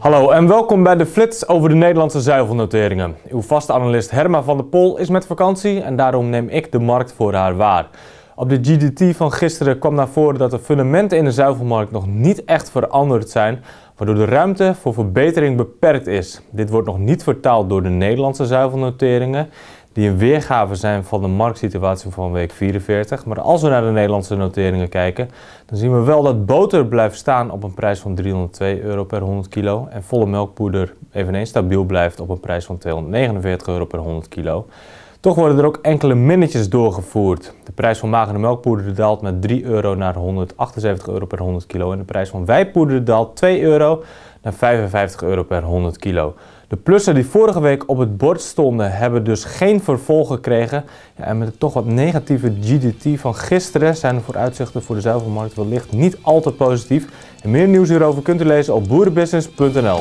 Hallo en welkom bij de Flits over de Nederlandse zuivelnoteringen. Uw vaste analist Herma van der Pol is met vakantie en daarom neem ik de markt voor haar waar. Op de GDT van gisteren kwam naar voren dat de fundamenten in de zuivelmarkt nog niet echt veranderd zijn, waardoor de ruimte voor verbetering beperkt is. Dit wordt nog niet vertaald door de Nederlandse zuivelnoteringen, die een weergave zijn van de marktsituatie van week 44. Maar als we naar de Nederlandse noteringen kijken, dan zien we wel dat boter blijft staan op een prijs van 302 euro per 100 kilo en volle melkpoeder eveneens stabiel blijft op een prijs van 249 euro per 100 kilo. Toch worden er ook enkele minnetjes doorgevoerd. De prijs van magere melkpoeder daalt met 3 euro naar 178 euro per 100 kilo en de prijs van wijpoeder daalt 2 euro naar 55 euro per 100 kilo. De plussen die vorige week op het bord stonden, hebben dus geen vervolg gekregen. Ja, en met het toch wat negatieve GDT van gisteren zijn de vooruitzichten voor de zuivelmarkt wellicht niet al te positief. Meer nieuws hierover kunt u lezen op boerenbusiness.nl.